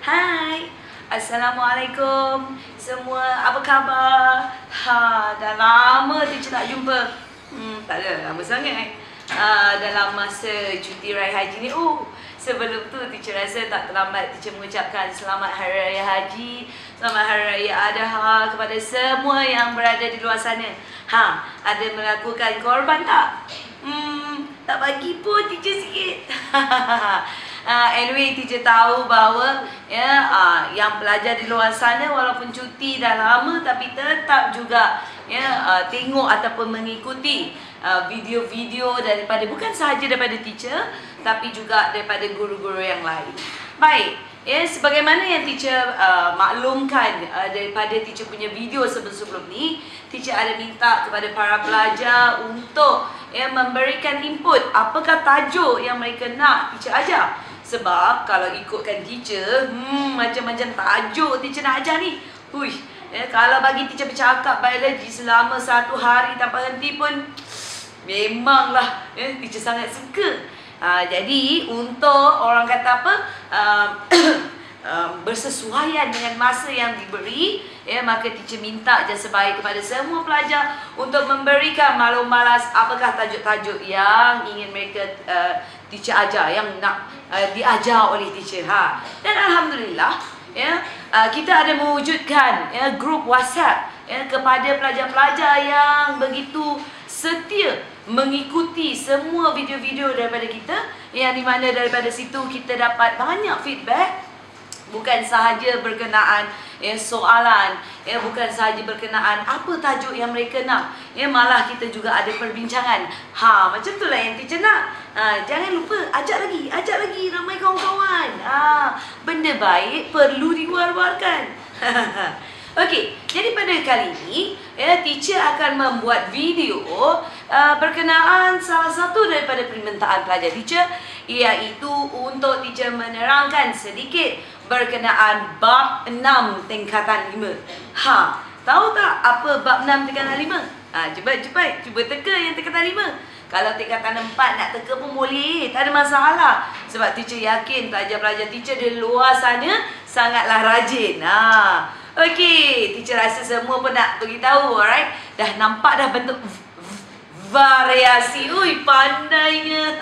Hai. Assalamualaikum. Semua apa khabar? Ha, dah lama teacher tak jumpa. Hmm, tak ada lama sangat. Uh, dalam masa cuti raya haji ni. Oh, sebelum tu teacher rasa tak terlambat teacher mengucapkan selamat hari raya haji, selamat hari raya adha kepada semua yang berada di luar sana. Ha, ada melakukan korban tak? Hmm, tak bagi pun teacher sikit. uh, anyway teacher tahu bahawa ya uh, yang pelajar di luar sana walaupun cuti dah lama tapi tetap juga ya uh, tengok ataupun mengikuti uh, video-video daripada bukan sahaja daripada teacher tapi juga daripada guru-guru yang lain. Baik. Ya, sebagaimana yang teacher uh, maklumkan uh, daripada teacher punya video sebelum-sebelum ni, teacher ada minta kepada para pelajar untuk ya, memberikan input apakah tajuk yang mereka nak teacher ajar. Sebab kalau ikutkan teacher, hmm, macam-macam tajuk teacher nak ajar ni. Hui, ya, kalau bagi teacher bercakap biologi selama satu hari tanpa henti pun, memanglah ya, teacher sangat suka. Uh, jadi untuk orang kata apa, uh, uh, bersesuaian dengan masa yang diberi, ya, maka teacher minta je sebaik kepada semua pelajar untuk memberikan maklum malas apakah tajuk-tajuk yang ingin mereka uh, teacher ajar yang nak uh, diajar oleh teacher. Ha. Dan alhamdulillah ya uh, kita ada mewujudkan ya grup WhatsApp ya kepada pelajar-pelajar yang begitu setia mengikuti semua video-video daripada kita yang di mana daripada situ kita dapat banyak feedback bukan sahaja berkenaan ya soalan ya bukan sahaja berkenaan apa tajuk yang mereka nak. Ya malah kita juga ada perbincangan. Ha macam itulah yang teacher nak. Ha, jangan lupa ajak lagi ajak lagi ramai kawan-kawan. Ha benda baik perlu diwar-warkan Okey, jadi pada kali ini ya teacher akan membuat video uh, berkenaan salah satu daripada permintaan pelajar teacher iaitu untuk teacher menerangkan sedikit berkenaan bab 6 tingkatan 5. Ha, tahu tak apa bab 6 tingkatan 5? Ha, cepat cepat cuba teka yang tingkatan 5. Kalau tingkatan 4 nak teka pun boleh, tak ada masalah. Sebab teacher yakin pelajar-pelajar teacher di luar sana sangatlah rajin. Ha. Okey, teacher rasa semua pun nak beritahu, alright? Dah nampak dah bentuk variasi. Ui, pandainya.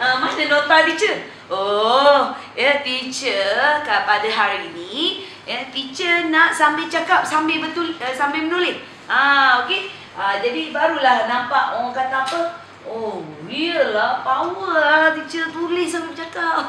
uh, mana nota teacher? Oh, ya teacher pada hari ini, ya teacher nak sambil cakap sambil betul uh, sambil menulis. Ah, okey. Ah, jadi barulah nampak orang kata apa? Oh, iyalah power lah teacher tulis sambil cakap.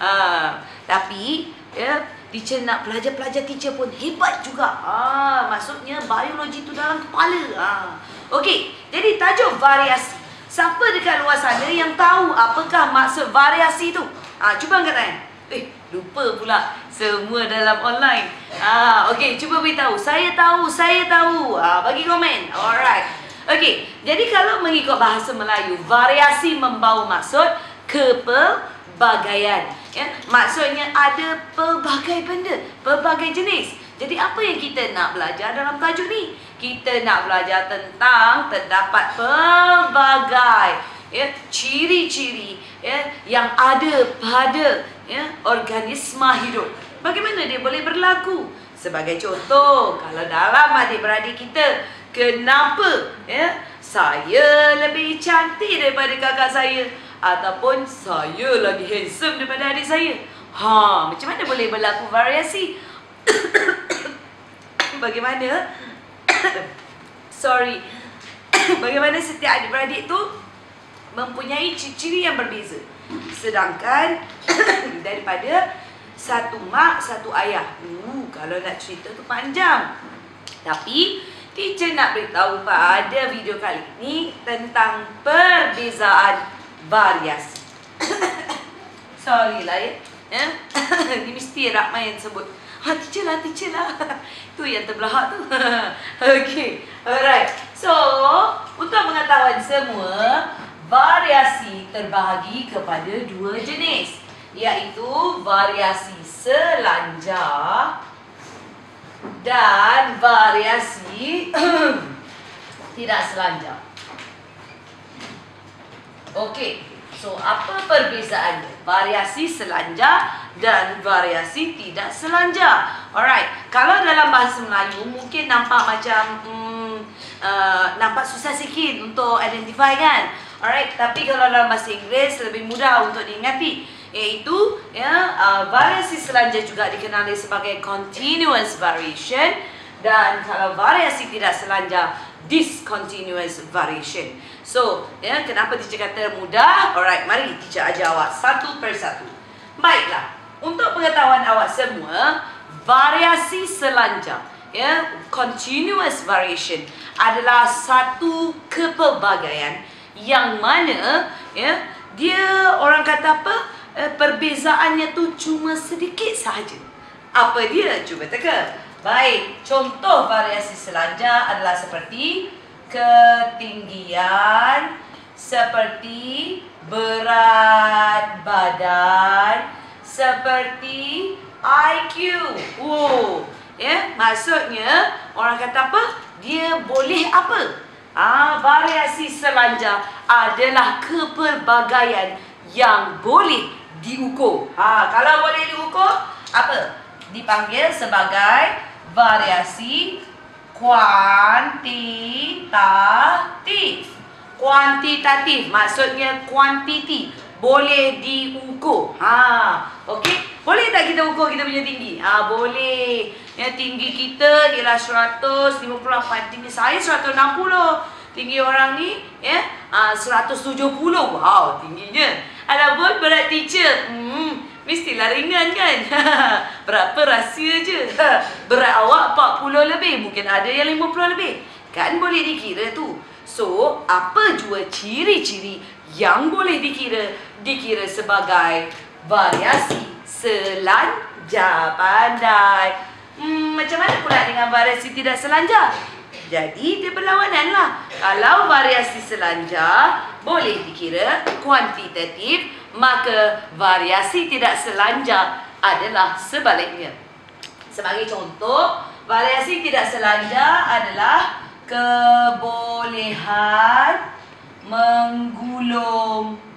ah, tapi ya teacher nak pelajar-pelajar teacher pun hebat juga. Ah, maksudnya biologi tu dalam kepala. Ah. Okey, jadi tajuk variasi. Siapa dekat luar sana yang tahu apakah maksud variasi tu? Ah, cuba angkat tangan. Eh, lupa pula. Semua dalam online. Ah, okey, cuba beritahu. Saya tahu, saya tahu. Ah, bagi komen. Alright. Okey, jadi kalau mengikut bahasa Melayu, variasi membawa maksud kepelbagaian. Ya, maksudnya ada pelbagai benda, pelbagai jenis. Jadi apa yang kita nak belajar dalam tajuk ni? kita nak belajar tentang terdapat pelbagai ya ciri-ciri ya yang ada pada ya organisma hidup. Bagaimana dia boleh berlaku? Sebagai contoh, kalau dalam adik-beradik kita, kenapa ya saya lebih cantik daripada kakak saya ataupun saya lagi handsome daripada adik saya? Ha, macam mana boleh berlaku variasi? Bagaimana Sorry. Bagaimana setiap adik-beradik tu mempunyai ciri-ciri yang berbeza. Sedangkan daripada satu mak, satu ayah. Uh, kalau nak cerita tu panjang. Tapi teacher nak beritahu pada video kali ini tentang perbezaan variasi. Sorry lah ya. Eh? Ini mesti Rahman yang sebut. Ha, teacher lah, teacher lah. tu yang terbelahak tu. okay. Alright. So, untuk mengetahui semua, variasi terbahagi kepada dua jenis. Iaitu variasi selanjar dan variasi tidak selanjar. Okey. So, apa perbezaannya? Variasi selanjar dan variasi tidak selanjar. Alright, kalau dalam bahasa Melayu mungkin nampak macam hmm, uh, nampak susah sikit untuk identify kan? Alright, tapi kalau dalam bahasa Inggeris lebih mudah untuk diingati iaitu ya uh, variasi selanjar juga dikenali sebagai continuous variation dan kalau variasi tidak selanjar discontinuous variation. So, ya, kenapa teacher kata mudah? Alright, mari teacher ajar awak satu persatu. Baiklah, untuk pengetahuan awak semua, variasi selanjar, ya, continuous variation adalah satu kepelbagaian yang mana, ya, dia orang kata apa? Eh, perbezaannya tu cuma sedikit sahaja. Apa dia? Cuba teka. Baik, contoh variasi selanjar adalah seperti ketinggian seperti berat badan seperti IQ. Oh, ya, maksudnya orang kata apa? Dia boleh apa? Ah, variasi selanjar adalah kepelbagaian yang boleh diukur. Ha, kalau boleh diukur, apa? Dipanggil sebagai variasi kuantitatif. Kuantitatif maksudnya kuantiti boleh diukur. Ha, okey. Boleh tak kita ukur kita punya tinggi? Ha, boleh. Ya tinggi kita ialah 154, tinggi saya 160. Tinggi orang ni ya, ha, 170. Wow, tingginya. Adapun berat teacher, hmm, Mestilah ringan kan? Berapa rahsia je? Berat awak 40 lebih. Mungkin ada yang 50 lebih. Kan boleh dikira tu. So, apa jua ciri-ciri yang boleh dikira? Dikira sebagai variasi selanjar pandai. Hmm, macam mana pula dengan variasi tidak selanjar? Jadi, dia berlawanan lah. Kalau variasi selanjar, boleh dikira kuantitatif, maka variasi tidak selanjar adalah sebaliknya. Sebagai contoh, variasi tidak selanjar adalah kebolehan menggulung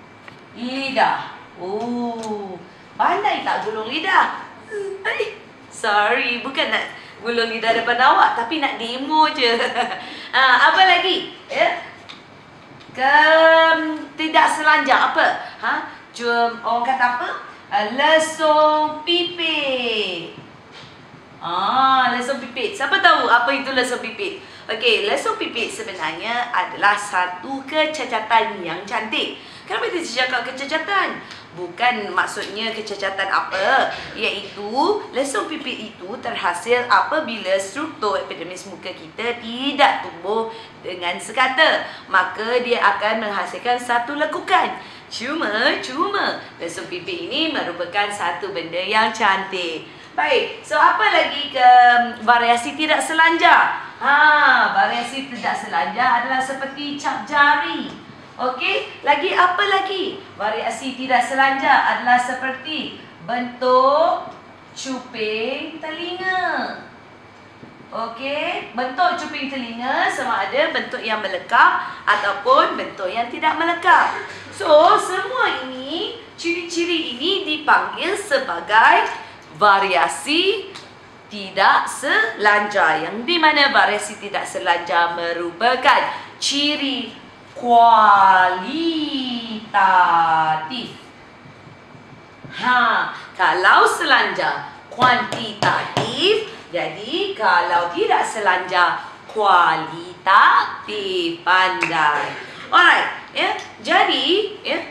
lidah. Oh, pandai tak gulung lidah? Eh, sorry, bukan nak gulung lidah depan awak, tapi nak demo je. ha, apa lagi? Ya? Ke tidak selanjar apa? Ha? Jom orang kata apa? Uh, lesung pipit. Ah, lesung pipit. Siapa tahu apa itu lesung pipit? Okey, lesung pipit sebenarnya adalah satu kecacatan yang cantik. Kenapa dia cakap kecacatan? Bukan maksudnya kecacatan apa Iaitu lesung pipit itu terhasil apabila struktur epidermis muka kita tidak tumbuh dengan sekata Maka dia akan menghasilkan satu lekukan Cuma, cuma lesung pipit ini merupakan satu benda yang cantik. Baik, so apa lagi ke variasi tidak selanjar? Ha, variasi tidak selanjar adalah seperti cap jari. Okey, lagi apa lagi? Variasi tidak selanjar adalah seperti bentuk cuping telinga. Okey, bentuk cuping telinga sama ada bentuk yang melekat ataupun bentuk yang tidak melekat. So, semua ini, ciri-ciri ini dipanggil sebagai variasi tidak selanjar. Yang di mana variasi tidak selanjar merupakan ciri kualitatif. Ha, kalau selanjar kuantitatif, jadi kalau tidak selanjar kualitatif pandai. Alright. Ya, jadi ya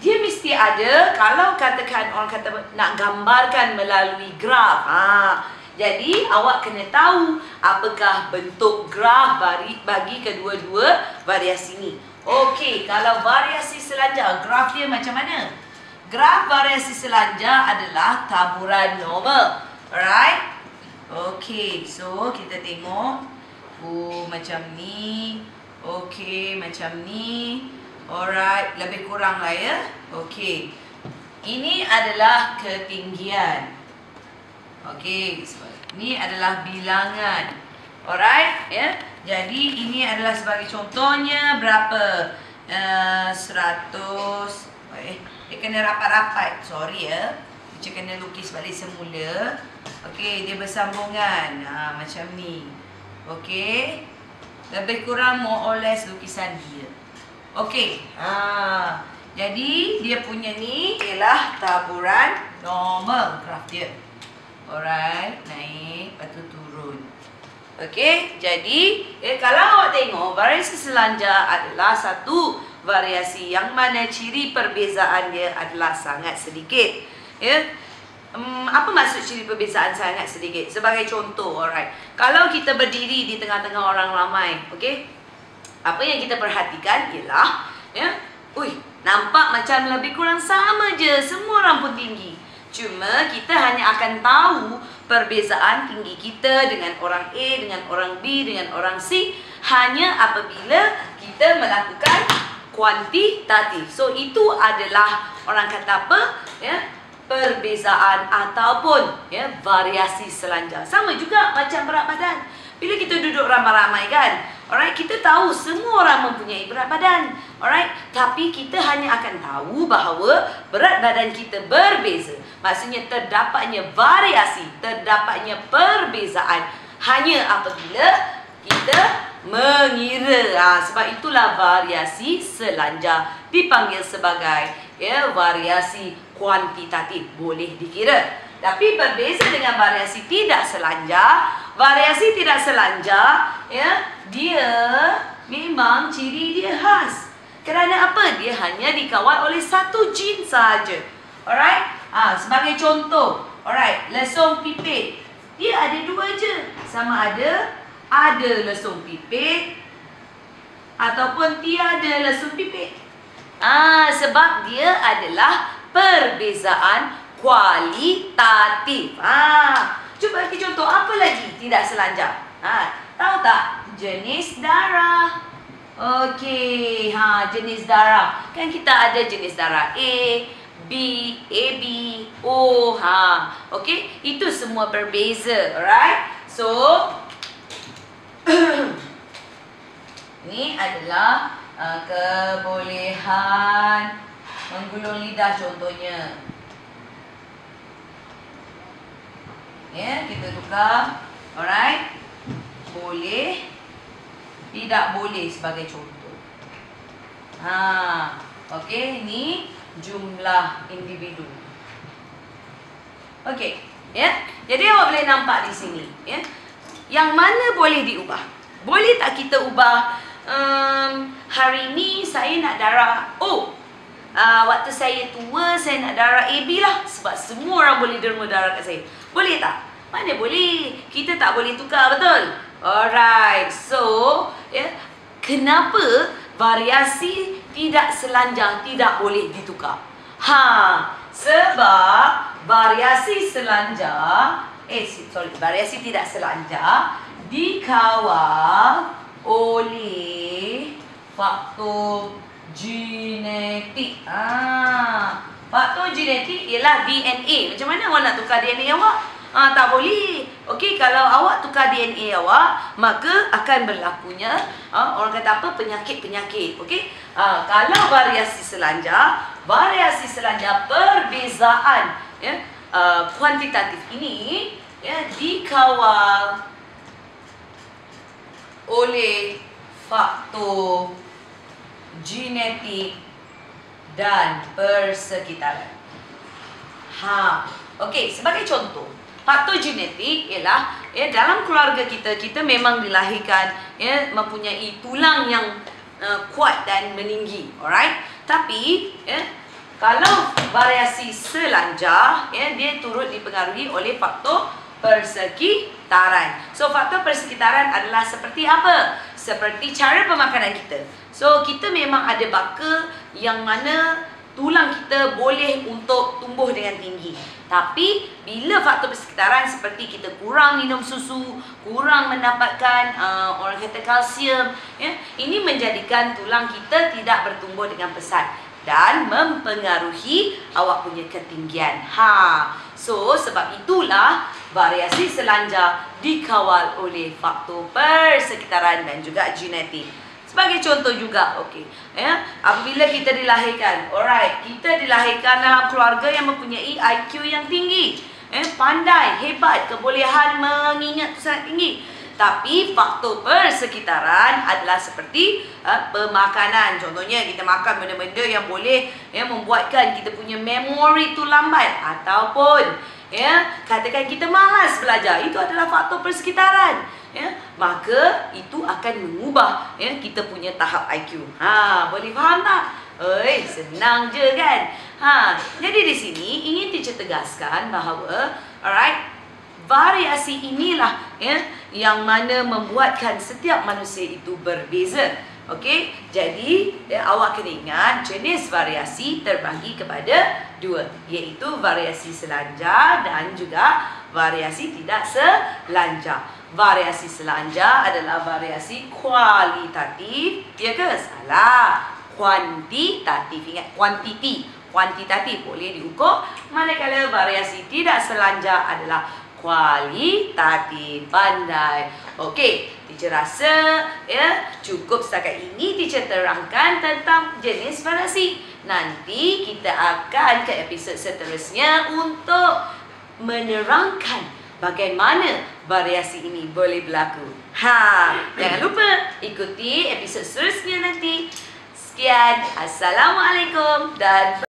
dia mesti ada kalau katakan orang kata nak gambarkan melalui graf. Ha, jadi awak kena tahu apakah bentuk graf bagi kedua-dua variasi ini. Okey, kalau variasi selanjar, graf dia macam mana? Graf variasi selanjar adalah taburan normal. Alright? Okey, so kita tengok. Oh, macam ni. Okey, macam ni. Alright, lebih kurang lah ya. Okey. Ini adalah ketinggian. Okey, ini adalah bilangan. Alright, ya. Jadi ini adalah sebagai contohnya berapa? Uh, 100. Eh, dia kena rapat-rapat. Sorry ya. Dia kena lukis balik semula. Okey, dia bersambungan. Ha, macam ni. Okey. Lebih kurang more or less lukisan dia. Okey. Ha. Jadi, dia punya ni ialah taburan normal graf dia. Alright. Naik, lepas tu turun. Okey, jadi eh, kalau awak tengok variasi selanjar adalah satu variasi yang mana ciri perbezaan dia adalah sangat sedikit. Ya. Um, apa maksud ciri perbezaan sangat sedikit? Sebagai contoh, alright. Kalau kita berdiri di tengah-tengah orang ramai, okey? Apa yang kita perhatikan ialah ya, ui, nampak macam lebih kurang sama je, semua orang pun tinggi. Cuma kita hanya akan tahu perbezaan tinggi kita dengan orang A, dengan orang B, dengan orang C hanya apabila kita melakukan kuantitatif. So itu adalah orang kata apa? Ya, perbezaan ataupun ya variasi selanjar. Sama juga macam berat badan. Bila kita duduk ramai-ramai kan, alright, kita tahu semua orang mempunyai berat badan. Alright, tapi kita hanya akan tahu bahawa berat badan kita berbeza. Maksudnya terdapatnya variasi, terdapatnya perbezaan hanya apabila kita mengira. Ha, sebab itulah variasi selanjar dipanggil sebagai ya variasi kuantitatif boleh dikira. Tapi berbeza dengan variasi tidak selanjar, variasi tidak selanjar ya dia memang ciri dia khas. Kerana apa? Dia hanya dikawal oleh satu jin saja. Alright? Ah, ha, sebagai contoh, alright, lesung pipit. Dia ada dua je. Sama ada ada lesung pipit ataupun tiada lesung pipit. Ah, sebab dia adalah perbezaan kualitatif. Ah, cuba bagi contoh apa lagi tidak selanjar? Ah, tahu tak? Jenis darah. Okey, ha jenis darah. Kan kita ada jenis darah A, B, AB, O, ha. Okey, itu semua berbeza, alright? So, Ini adalah uh, kebolehan menggulung lidah contohnya. Ya, kita tukar. Alright. Boleh. Tidak boleh sebagai contoh. Ha. Okey, ini jumlah individu. Okey. Ya. Jadi awak boleh nampak di sini, ya. Yang mana boleh diubah? Boleh tak kita ubah um, hari ni saya nak darah O. Uh, waktu saya tua saya nak darah AB lah sebab semua orang boleh derma darah kat saya. Boleh tak? Mana boleh? Kita tak boleh tukar betul? Alright. So. Yeah, kenapa variasi tidak selanjang tidak boleh ditukar? Ha, sebab variasi selanjang eh sorry variasi tidak selanjar dikawal oleh faktor genetik. Ah, faktor genetik ialah DNA. Macam mana awak nak tukar DNA awak? Ah, tak boleh. Okey, kalau awak tukar DNA awak, maka akan berlakunya ah, orang kata apa? penyakit-penyakit. Okey? Ah, kalau variasi selanjar, variasi selanjar perbezaan ya. Uh, kuantitatif ini ya dikawal oleh faktor genetik dan persekitaran. Ha, okey, sebagai contoh, faktor genetik ialah ya dalam keluarga kita kita memang dilahirkan ya mempunyai tulang yang uh, kuat dan meninggi, alright? Tapi ya kalau variasi selanjar, ya, dia turut dipengaruhi oleh faktor persekitaran. So, faktor persekitaran adalah seperti apa? Seperti cara pemakanan kita. So, kita memang ada baka yang mana tulang kita boleh untuk tumbuh dengan tinggi. Tapi, bila faktor persekitaran seperti kita kurang minum susu, kurang mendapatkan uh, orang kata kalsium, ya, ini menjadikan tulang kita tidak bertumbuh dengan pesat dan mempengaruhi awak punya ketinggian. Ha. So sebab itulah variasi selanjar dikawal oleh faktor persekitaran dan juga genetik. Sebagai contoh juga, okey. Ya, apabila kita dilahirkan, alright, kita dilahirkan dalam keluarga yang mempunyai IQ yang tinggi. Eh, pandai, hebat, kebolehan mengingat sangat tinggi. Tapi faktor persekitaran adalah seperti uh, pemakanan. Contohnya kita makan benda-benda yang boleh ya, membuatkan kita punya memori tu lambat. Ataupun ya, katakan kita malas belajar. Itu adalah faktor persekitaran. Ya, maka itu akan mengubah ya, kita punya tahap IQ. Ha, boleh faham tak? Oi, senang je kan? Ha, jadi di sini ingin teacher tegaskan bahawa alright, variasi inilah ya yang mana membuatkan setiap manusia itu berbeza. Okey, jadi ya, awak kena ingat jenis variasi terbagi kepada dua, iaitu variasi selanjar dan juga variasi tidak selanjar. Variasi selanjar adalah variasi kualitatif, ya ke? Salah. Kuantitatif, ingat kuantiti. Kuantitatif boleh diukur, manakala variasi tidak selanjar adalah kualitatif pandai. Okey, teacher rasa ya cukup setakat ini teacher terangkan tentang jenis variasi. Nanti kita akan ke episod seterusnya untuk menerangkan bagaimana variasi ini boleh berlaku. Ha, jangan lupa ikuti episod seterusnya nanti. Sekian, Assalamualaikum dan